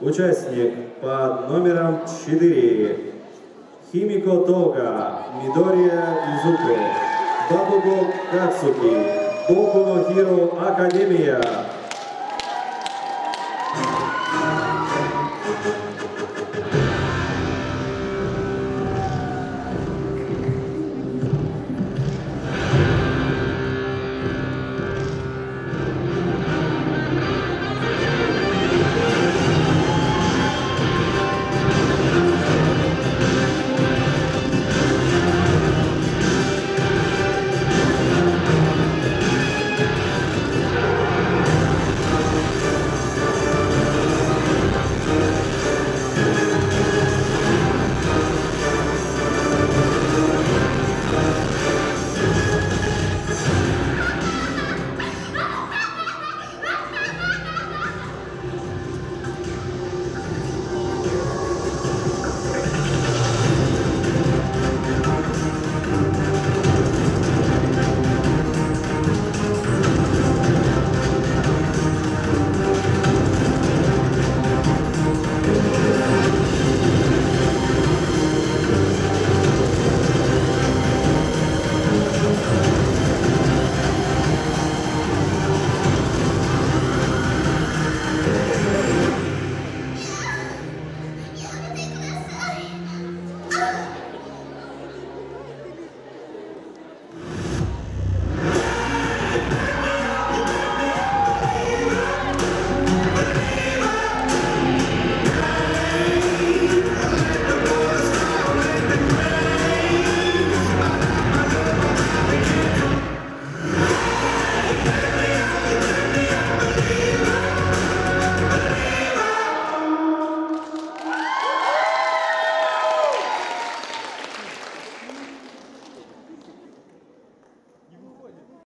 Участник под номером 4. Химико Тога, Мидория Изуко, Бабуго Кацуки, Боку но Хиро Академия. you.